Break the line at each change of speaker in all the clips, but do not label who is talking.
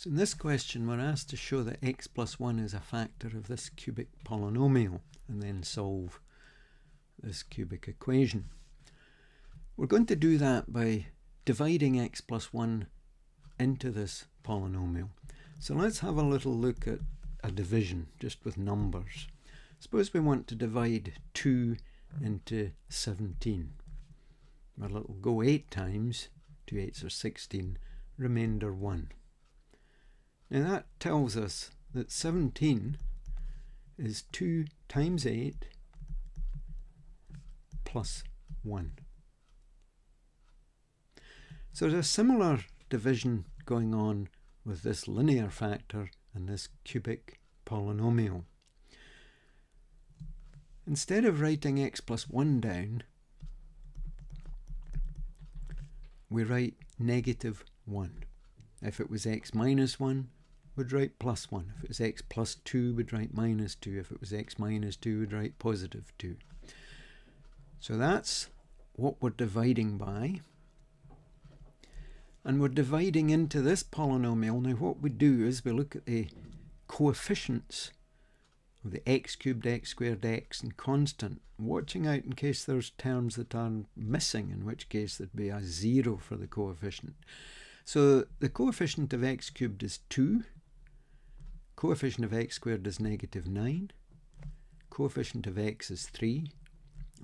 So in this question we're asked to show that x plus 1 is a factor of this cubic polynomial and then solve this cubic equation. We're going to do that by dividing x plus 1 into this polynomial. So let's have a little look at a division just with numbers. Suppose we want to divide 2 into 17. Well, it'll go 8 times, 2 8s are 16, remainder 1. Now that tells us that 17 is 2 times 8 plus 1. So there's a similar division going on with this linear factor and this cubic polynomial. Instead of writing x plus 1 down, we write negative 1. If it was x minus 1, we'd write plus 1. If it was x plus 2, we'd write minus 2. If it was x minus 2, we'd write positive 2. So that's what we're dividing by. And we're dividing into this polynomial. Now what we do is we look at the coefficients of the x cubed, x squared, x and constant, watching out in case there's terms that are missing, in which case there'd be a 0 for the coefficient. So the coefficient of x cubed is 2, coefficient of x squared is negative 9, coefficient of x is 3,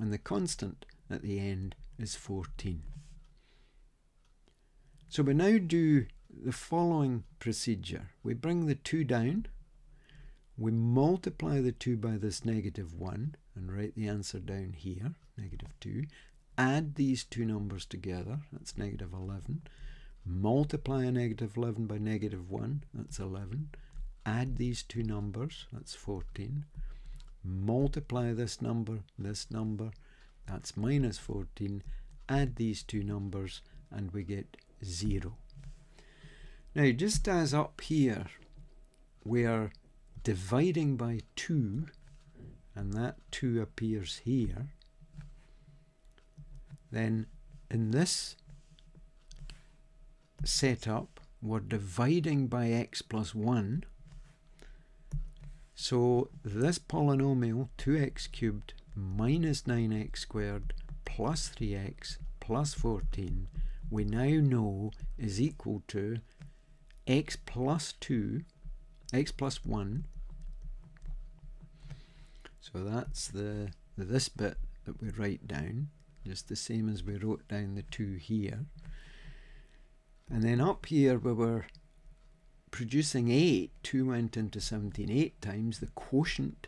and the constant at the end is 14. So we now do the following procedure. We bring the 2 down, we multiply the 2 by this negative 1 and write the answer down here, negative 2. Add these two numbers together, that's negative 11. Multiply a negative 11 by negative 1, that's 11 add these two numbers, that's 14, multiply this number, this number, that's minus 14, add these two numbers and we get 0. Now just as up here we are dividing by 2 and that 2 appears here, then in this setup we're dividing by x plus 1 so this polynomial 2x cubed minus 9x squared plus 3x plus 14 we now know is equal to x plus 2 x plus 1 so that's the this bit that we write down just the same as we wrote down the 2 here. And then up here we were producing 8, 2 went into 17 8 times. The quotient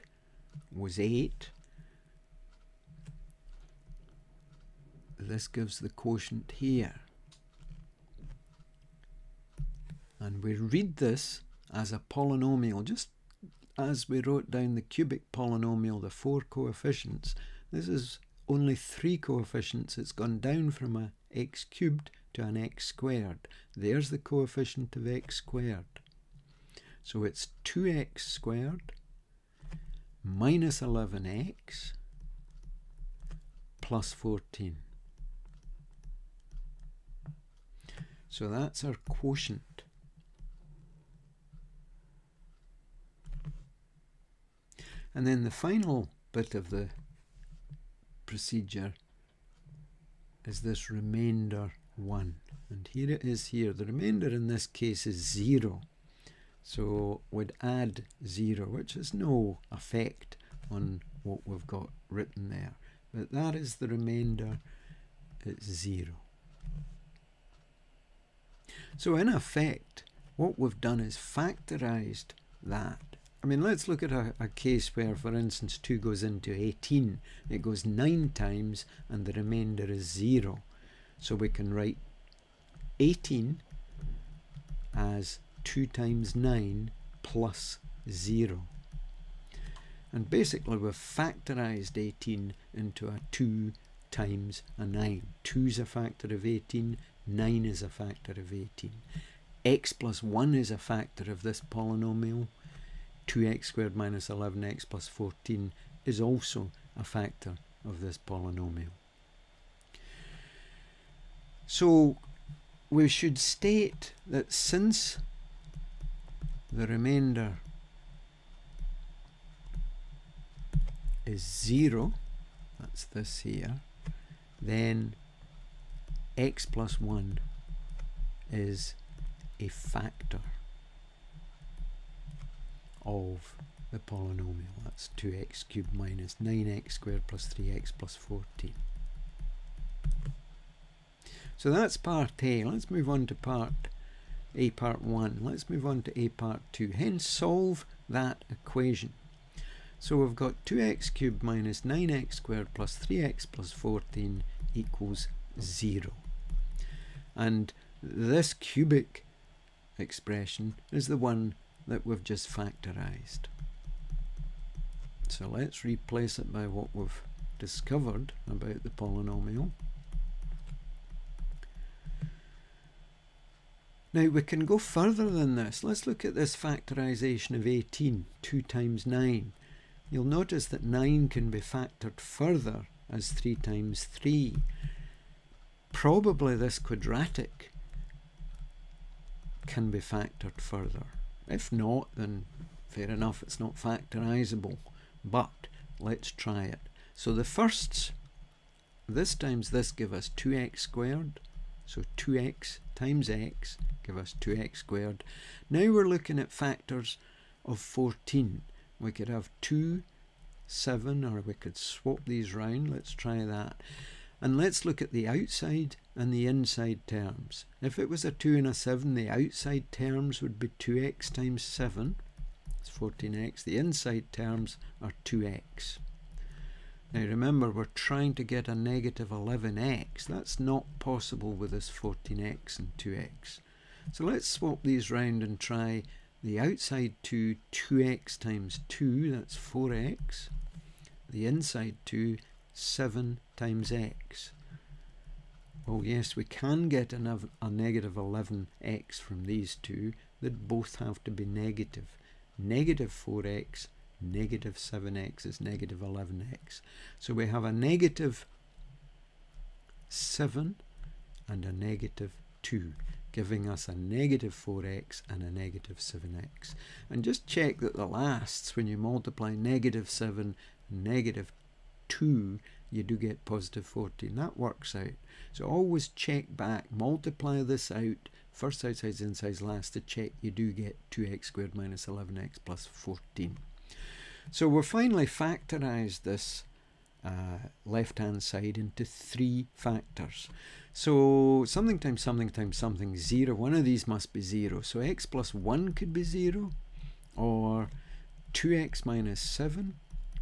was 8. This gives the quotient here. And we read this as a polynomial, just as we wrote down the cubic polynomial, the four coefficients. This is only three coefficients. It's gone down from a x cubed to an x squared. There's the coefficient of x squared. So it's 2x squared minus 11x plus 14. So that's our quotient. And then the final bit of the procedure is this remainder 1. And here it is here. The remainder in this case is 0. So we'd add 0, which has no effect on what we've got written there. But that is the remainder, it's 0. So in effect, what we've done is factorized that. I mean, let's look at a, a, case where, for instance, 2 goes into 18. It goes 9 times and the remainder is 0. So we can write 18 as 2 times 9 plus 0. And basically we've factorized 18 into a 2 times a 9. 2 is a factor of 18, 9 is a factor of 18. x plus 1 is a factor of this polynomial. 2x squared minus 11x plus 14 is also a factor of this polynomial. So we should state that since the remainder is 0, that's this here, then x plus 1 is a factor of the polynomial. That's 2x cubed minus 9x squared plus 3x plus 14. So that's part A. Let's move on to part A part 1. Let's move on to A part 2. Hence solve that equation. So we've got 2x cubed minus 9x squared plus 3x plus 14 equals 0. And this cubic expression is the one that we've just factorized. So let's replace it by what we've discovered about the polynomial. Now we can go further than this. Let's look at this factorization of 18, 2 times 9. You'll notice that 9 can be factored further as 3 times 3. Probably this quadratic can be factored further. If not, then fair enough, it's not factorizable. But let's try it. So the firsts, this times this give us 2x squared. So 2x times x give us 2x squared. Now we're looking at factors of 14. We could have 2, 7, or we could swap these round. Let's try that. And let's look at the outside and the inside terms. If it was a 2 and a 7, the outside terms would be 2x times 7. It's 14x. The inside terms are 2x. Now remember, we're trying to get a negative 11x. That's not possible with this 14x and 2x. So let's swap these round and try the outside 2, 2x times 2, that's 4x. The inside 2, 7 times x. Well, yes, we can get a, a negative 11x from these two. They'd both have to be negative. Negative 4x, negative 7x is negative 11x. So we have a negative 7 and a negative 2 giving us a negative 4x and a negative 7x. And just check that the lasts, when you multiply negative 7 negative 2, you do get positive 14. That works out. So always check back, multiply this out, first outsides, insides, last to check you do get 2x squared minus 11x plus 14. So we've finally factorized this uh, left hand side into three factors. So something times something times something 0. One of these must be 0. So x plus 1 could be 0 or 2x minus 7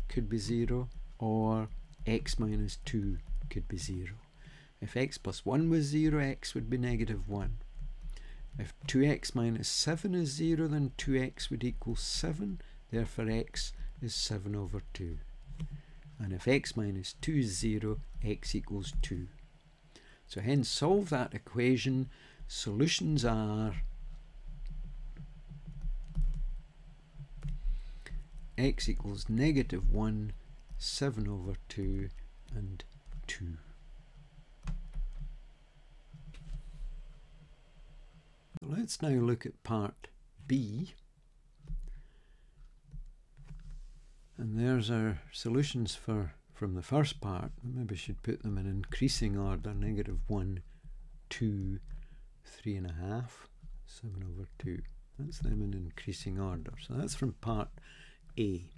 could be 0 or x minus 2 could be 0. If x plus 1 was 0, x would be negative 1. If 2x minus 7 is 0, then 2x would equal 7. Therefore, x is 7 over 2. And if x minus 2 is 0, x equals 2. So hence solve that equation. Solutions are x equals negative 1, 7 over 2 and 2. Let's now look at part B. And there's our solutions for from the first part, maybe I should put them in increasing order, negative 1, 2, 3 and a half, 7 over 2. That's them in increasing order. So that's from part A.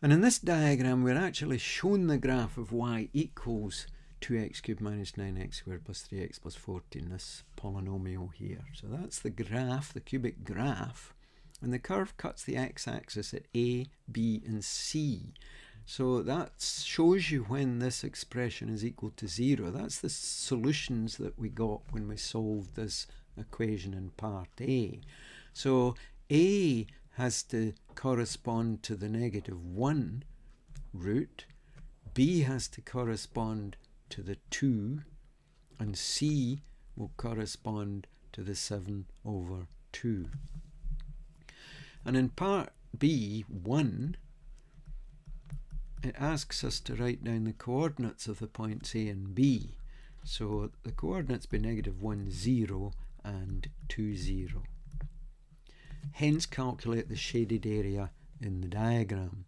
And in this diagram, we're actually shown the graph of y equals 2x cubed minus 9x squared plus 3x plus 14, this polynomial here. So that's the graph, the cubic graph. And the curve cuts the x-axis at A, B and C. So that shows you when this expression is equal to zero. That's the solutions that we got when we solved this equation in part A. So A has to correspond to the negative 1 root, B has to correspond to the 2, and C will correspond to the 7 over 2. And in part B, 1 it asks us to write down the coordinates of the points A and B. So the coordinates be negative 1, 0 and 2, 0. hence calculate the shaded area in the diagram.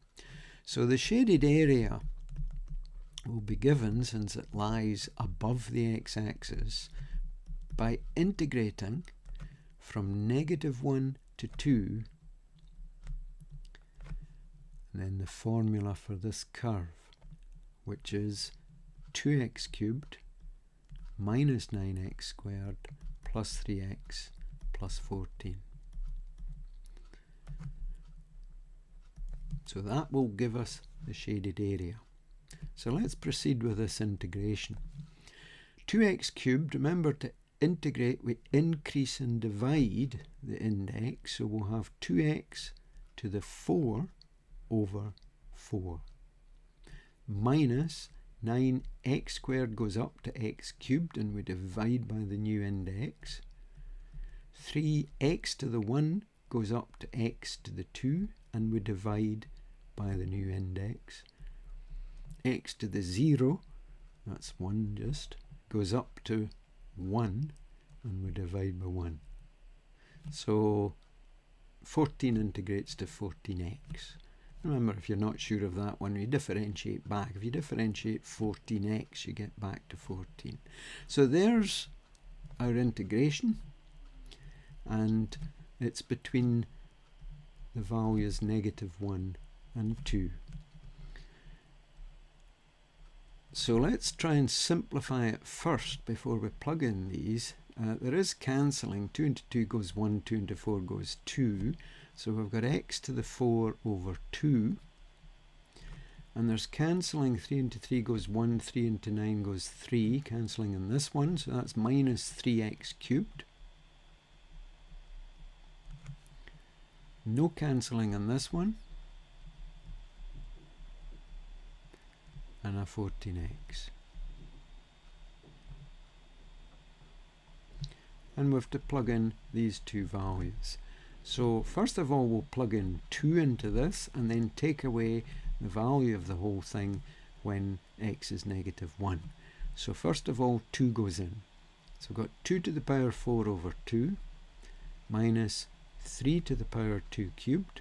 So the shaded area will be given, since it lies above the x-axis, by integrating from negative 1 to 2 and then the formula for this curve which is 2x cubed minus 9x squared plus 3x plus 14. So that will give us the shaded area. So let's proceed with this integration. 2x cubed, remember to integrate, we increase and divide the index, so we'll have 2x to the 4 over 4 minus 9x squared goes up to x cubed and we divide by the new index. 3x to the 1 goes up to x to the 2 and we divide by the new index. X to the 0 that's 1 just goes up to 1 and we divide by 1 so 14 integrates to 14x Remember, if you're not sure of that one, you differentiate back. If you differentiate 14x, you get back to 14. So there's our integration, and it's between the values negative 1 and 2. So let's try and simplify it first before we plug in these. Uh, there is cancelling. 2 into 2 goes 1, 2 into 4 goes 2. So we've got x to the 4 over 2. And there's cancelling. 3 into 3 goes 1, 3 into 9 goes 3, cancelling in this one. So that's minus 3x cubed. No cancelling in this one. And a 14x. And we have to plug in these two values. So first of all we'll plug in 2 into this and then take away the value of the whole thing when x is negative 1. So first of all 2 goes in. So we've got 2 to the power 4 over 2 minus 3 to the power 2 cubed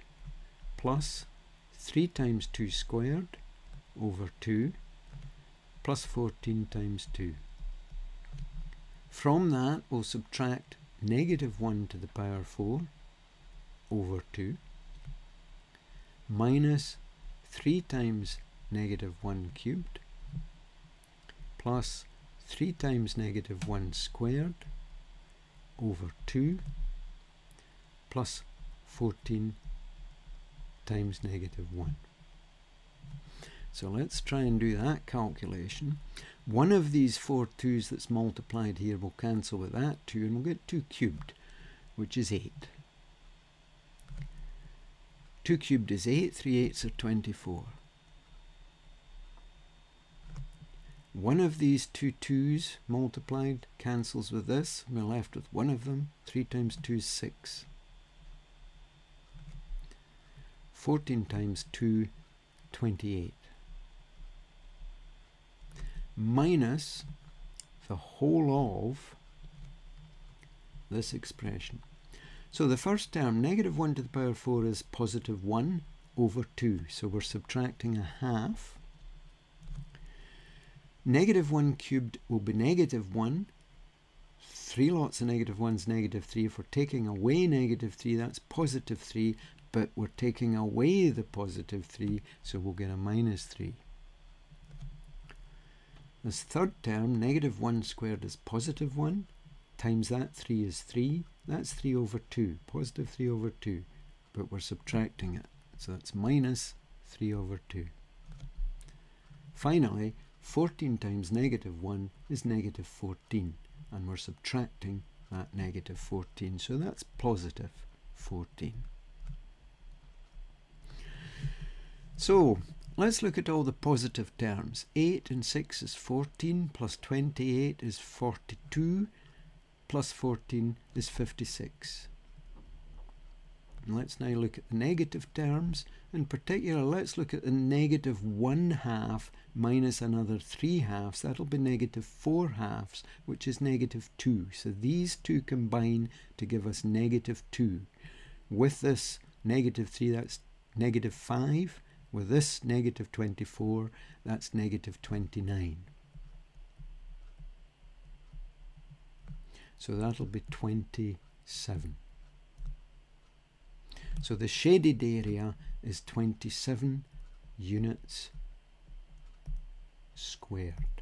plus 3 times 2 squared over 2 plus 14 times 2. From that we'll subtract negative 1 to the power 4 over 2 minus 3 times negative 1 cubed plus 3 times negative 1 squared over 2 plus 14 times negative 1. So let's try and do that calculation. One of these four 2's that's multiplied here will cancel with that 2 and we'll get 2 cubed, which is 8. 2 cubed is 8, 3 eighths are 24. One of these two 2's multiplied cancels with this. We're left with one of them. 3 times 2 is 6. 14 times 2, 28. Minus the whole of this expression. So the first term, negative 1 to the power 4 is positive 1 over 2. So we're subtracting a half. Negative 1 cubed will be negative 1. Three lots of negative 1 is negative 3. If we're taking away negative 3, that's positive 3. But we're taking away the positive 3, so we'll get a minus 3. This third term, negative 1 squared is positive 1 times that 3 is 3. That's 3 over 2, positive 3 over 2. But we're subtracting it. So that's minus 3 over 2. Finally, 14 times negative 1 is negative 14. And we're subtracting that negative 14. So that's positive 14. So, let's look at all the positive terms. 8 and 6 is 14, plus 28 is 42, plus 14 is 56. And let's now look at the negative terms. In particular, let's look at the negative 1 half minus another 3 halves. That'll be negative 4 halves, which is negative 2. So these two combine to give us negative 2. with this negative 3, that's negative 5. With this negative 24, that's negative 29. So that'll be 27. So the shaded area is 27 units squared.